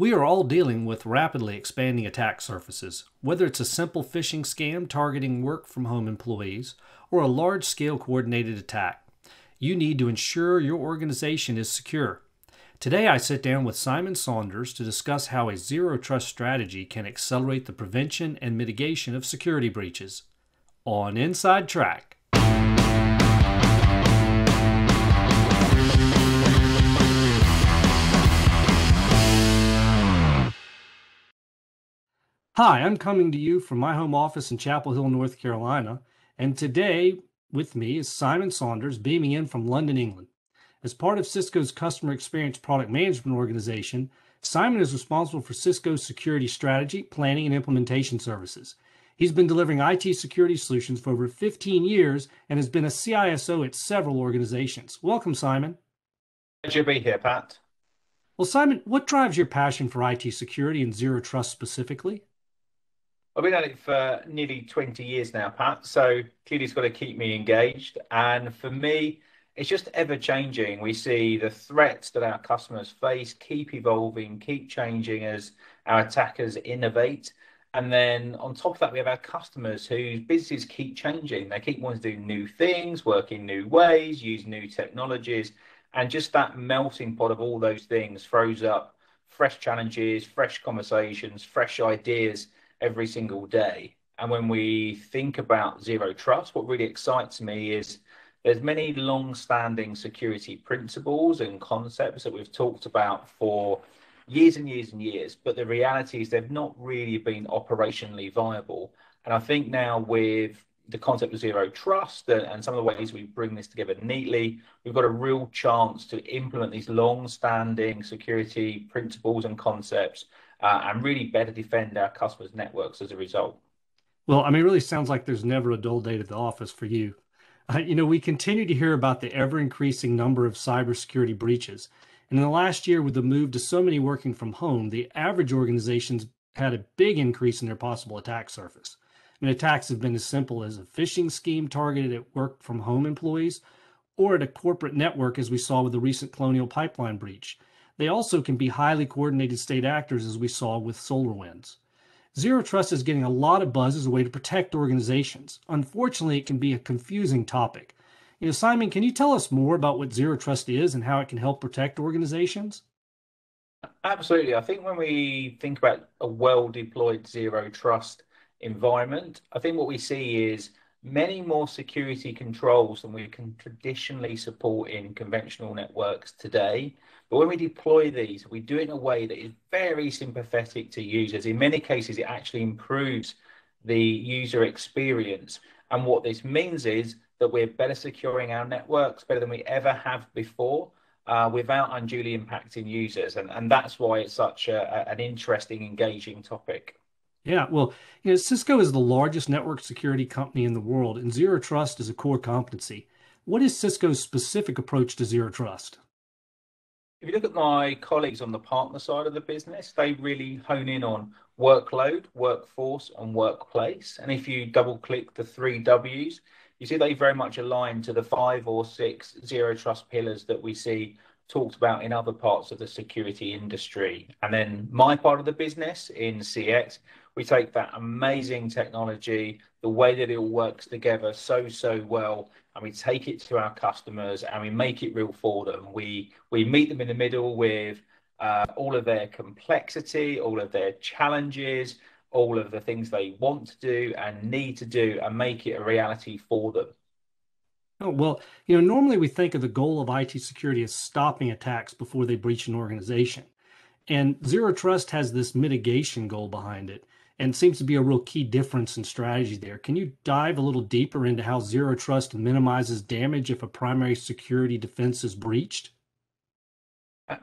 We are all dealing with rapidly expanding attack surfaces, whether it's a simple phishing scam targeting work from home employees or a large scale coordinated attack. You need to ensure your organization is secure. Today, I sit down with Simon Saunders to discuss how a zero trust strategy can accelerate the prevention and mitigation of security breaches. On Inside Track. Hi, I'm coming to you from my home office in Chapel Hill, North Carolina, and today with me is Simon Saunders beaming in from London, England. As part of Cisco's customer experience product management organization, Simon is responsible for Cisco's security strategy, planning, and implementation services. He's been delivering IT security solutions for over 15 years and has been a CISO at several organizations. Welcome, Simon. Pleasure to be here, Pat. Well, Simon, what drives your passion for IT security and zero trust specifically? I've been at it for nearly 20 years now, Pat. So clearly it's got to keep me engaged. And for me, it's just ever changing. We see the threats that our customers face keep evolving, keep changing as our attackers innovate. And then on top of that, we have our customers whose businesses keep changing. They keep wanting to do new things, work in new ways, use new technologies. And just that melting pot of all those things throws up fresh challenges, fresh conversations, fresh ideas every single day. And when we think about zero trust, what really excites me is there's many long-standing security principles and concepts that we've talked about for years and years and years, but the reality is they've not really been operationally viable. And I think now with the concept of zero trust and some of the ways we bring this together neatly, we've got a real chance to implement these long-standing security principles and concepts and really better defend our customers' networks as a result. Well, I mean, really sounds like there's never a dull day at the office for you. Uh, you know, we continue to hear about the ever increasing number of cybersecurity breaches. And in the last year, with the move to so many working from home, the average organizations had a big increase in their possible attack surface. I mean, attacks have been as simple as a phishing scheme targeted at work from home employees or at a corporate network, as we saw with the recent Colonial Pipeline breach. They also can be highly coordinated state actors, as we saw with SolarWinds. Zero Trust is getting a lot of buzz as a way to protect organizations. Unfortunately, it can be a confusing topic. You know, Simon, can you tell us more about what Zero Trust is and how it can help protect organizations? Absolutely. I think when we think about a well deployed Zero Trust environment, I think what we see is many more security controls than we can traditionally support in conventional networks today. But when we deploy these, we do it in a way that is very sympathetic to users. In many cases, it actually improves the user experience. And what this means is that we're better securing our networks better than we ever have before. Uh, without unduly impacting users. And, and that's why it's such a, an interesting, engaging topic. Yeah, well, you know, Cisco is the largest network security company in the world, and zero trust is a core competency. What is Cisco's specific approach to zero trust? If you look at my colleagues on the partner side of the business, they really hone in on workload, workforce, and workplace. And if you double click the three W's, you see they very much align to the five or six zero trust pillars that we see talked about in other parts of the security industry. And then my part of the business in CX, we take that amazing technology, the way that it all works together so, so well, and we take it to our customers and we make it real for them. We, we meet them in the middle with uh, all of their complexity, all of their challenges, all of the things they want to do and need to do, and make it a reality for them. Oh, well, you know, normally we think of the goal of IT security as stopping attacks before they breach an organization. And Zero Trust has this mitigation goal behind it and seems to be a real key difference in strategy there. Can you dive a little deeper into how Zero Trust minimizes damage if a primary security defense is breached?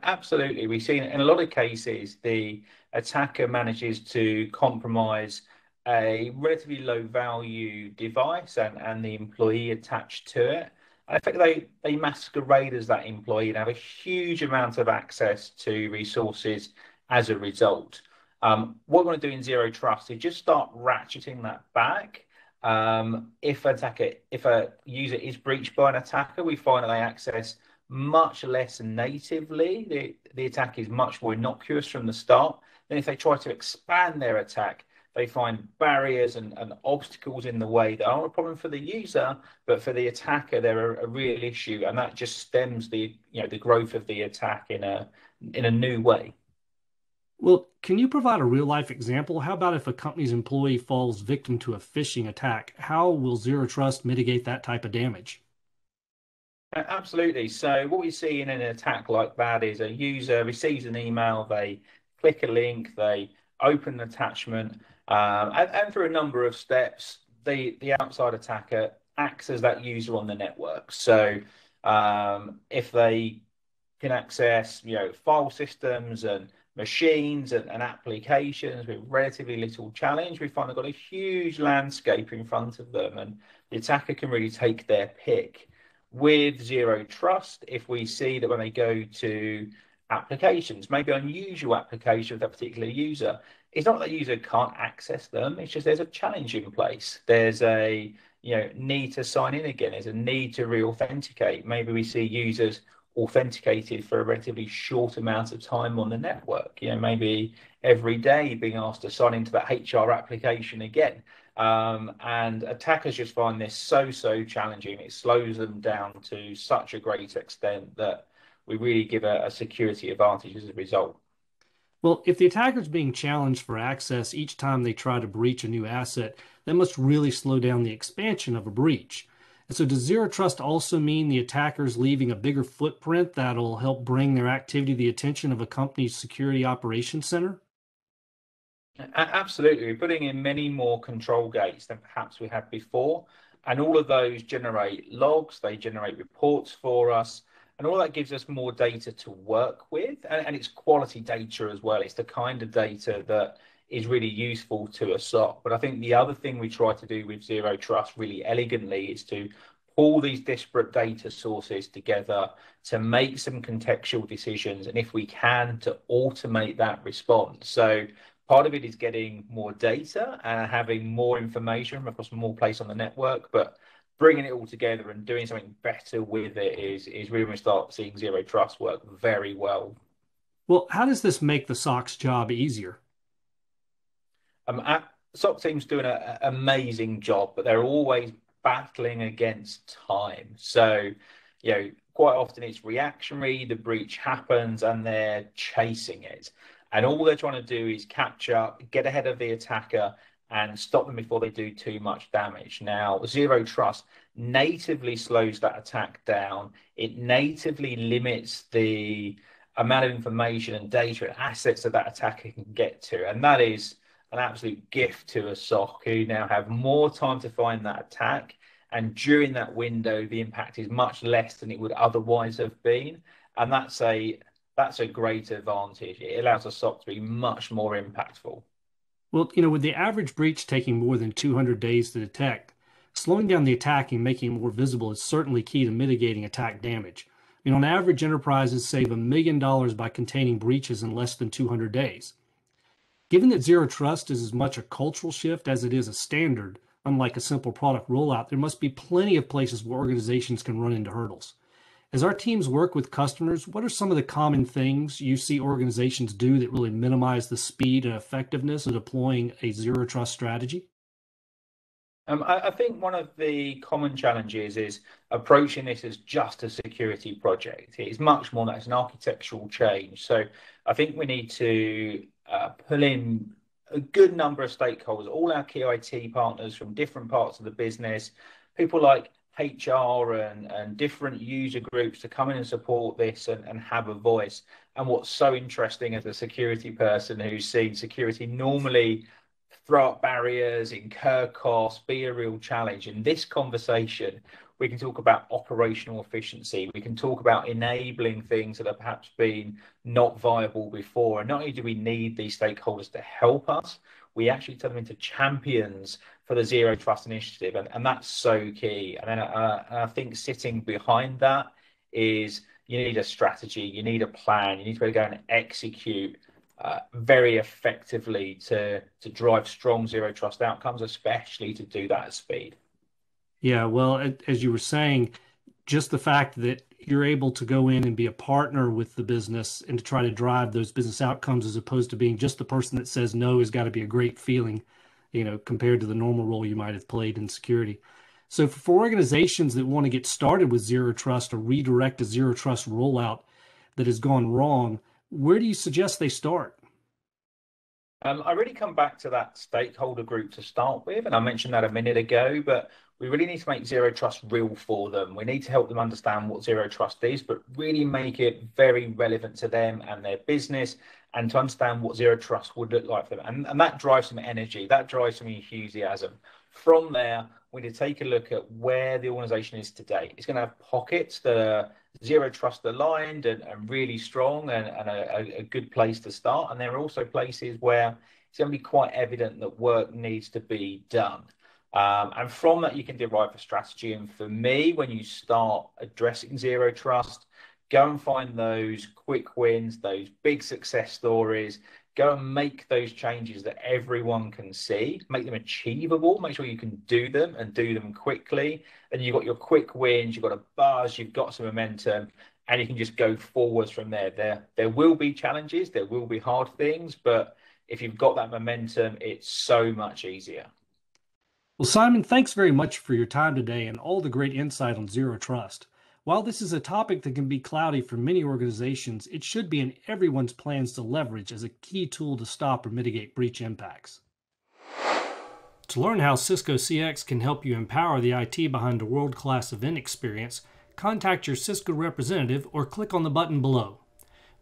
Absolutely. We've seen in a lot of cases the attacker manages to compromise a relatively low value device and, and the employee attached to it. In fact, they, they masquerade as that employee and have a huge amount of access to resources as a result. Um, what we want to do in zero trust is just start ratcheting that back. Um, if attacker, if a user is breached by an attacker, we find that they access much less natively. The, the attack is much more innocuous from the start. Then if they try to expand their attack, they find barriers and, and obstacles in the way that aren't a problem for the user, but for the attacker, they're a, a real issue, and that just stems the you know the growth of the attack in a in a new way. Well, can you provide a real life example? How about if a company's employee falls victim to a phishing attack? How will Zero Trust mitigate that type of damage? Absolutely. So, what we see in an attack like that is a user receives an email, they click a link, they open an attachment, um, and, and, through a number of steps, the, the outside attacker acts as that user on the network. So, um, if they can access, you know, file systems and machines and, and, applications with relatively little challenge, we find they've got a huge landscape in front of them, and the attacker can really take their pick. With zero trust, if we see that when they go to applications, maybe unusual applications of that particular user, it's not that the user can't access them, it's just there's a challenge in place. There's a you know need to sign in again, there's a need to re-authenticate. Maybe we see users authenticated for a relatively short amount of time on the network. You know, maybe every day being asked to sign into that HR application again. Um, and attackers just find this so, so challenging. It slows them down to such a great extent that we really give a, a security advantage as a result. Well, if the attacker is being challenged for access each time they try to breach a new asset, that must really slow down the expansion of a breach. And so, does zero trust also mean the attackers leaving a bigger footprint that'll help bring their activity to the attention of a company's security operations center? Absolutely. We're putting in many more control gates than perhaps we had before. And all of those generate logs, they generate reports for us. And all that gives us more data to work with. And, and it's quality data as well. It's the kind of data that is really useful to a SOC. But I think the other thing we try to do with Zero Trust really elegantly is to pull these disparate data sources together to make some contextual decisions. And if we can, to automate that response. So part of it is getting more data and having more information across more place on the network. But bringing it all together and doing something better with it is is really when we start seeing zero trust work very well. Well, how does this make the SOC's job easier? Um, SOC teams doing an amazing job, but they're always battling against time. So, you know, quite often it's reactionary, the breach happens, and they're chasing it. And all they're trying to do is catch up, get ahead of the attacker, and stop them before they do too much damage. Now, Zero Trust natively slows that attack down. It natively limits the amount of information and data and assets that that attacker can get to. And that is an absolute gift to a SOC who now have more time to find that attack. And during that window, the impact is much less than it would otherwise have been. And that's a that's a great advantage. It allows a SOC to be much more impactful. Well, you know, with the average breach taking more than 200 days to detect, slowing down the attack and making it more visible is certainly key to mitigating attack damage. I mean, on average, enterprises save a million dollars by containing breaches in less than 200 days. Given that zero trust is as much a cultural shift as it is a standard, unlike a simple product rollout, there must be plenty of places where organizations can run into hurdles. As our teams work with customers, what are some of the common things you see organizations do that really minimize the speed and effectiveness of deploying a zero trust strategy? Um, I, I, think one of the common challenges is approaching this as just a security project. It's much more than an architectural change. So I think we need to uh, pull in a good number of stakeholders, all our key IT partners from different parts of the business, people like HR and, and different user groups to come in and support this and, and have a voice. And what's so interesting as a security person who's seen security normally throw up barriers, incur costs, be a real challenge. In this conversation, we can talk about operational efficiency. We can talk about enabling things that have perhaps been not viable before. And not only do we need these stakeholders to help us, we actually turn them into champions for the zero trust initiative. And, and that's so key. And then uh, I think sitting behind that is you need a strategy, you need a plan, you need to be able to go and execute uh, very effectively to to drive strong zero trust outcomes, especially to do that at speed. Yeah, well, as you were saying, just the fact that you're able to go in and be a partner with the business and to try to drive those business outcomes as opposed to being just the person that says no has got to be a great feeling, you know, compared to the normal role you might have played in security. So for organizations that want to get started with zero trust or redirect a zero trust rollout that has gone wrong, where do you suggest they start? Um, I really come back to that stakeholder group to start with, and I mentioned that a minute ago, but we really need to make zero trust real for them. We need to help them understand what zero trust is, but really make it very relevant to them and their business and to understand what zero trust would look like for them. And, and that drives some energy, that drives some enthusiasm. From there, we need to take a look at where the organization is today. It's going to have pockets that are zero trust aligned and, and really strong and, and a, a, good place to start. And there are also places where it's going to be quite evident that work needs to be done. Um, and from that, you can derive a strategy. And for me, when you start addressing zero trust, go and find those quick wins, those big success stories. Go and make those changes that everyone can see, make them achievable, make sure you can do them and do them quickly. And you've got your quick wins, you've got a buzz, you've got some momentum, and you can just go forwards from there. There, there will be challenges, there will be hard things, but if you've got that momentum, it's so much easier. Well, Simon, thanks very much for your time today and all the great insight on zero trust. While this is a topic that can be cloudy for many organizations, it should be in everyone's plans to leverage as a key tool to stop or mitigate breach impacts. To learn how Cisco CX can help you empower the IT behind a world class event experience, contact your Cisco representative or click on the button below.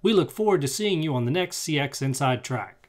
We look forward to seeing you on the next CX Inside Track.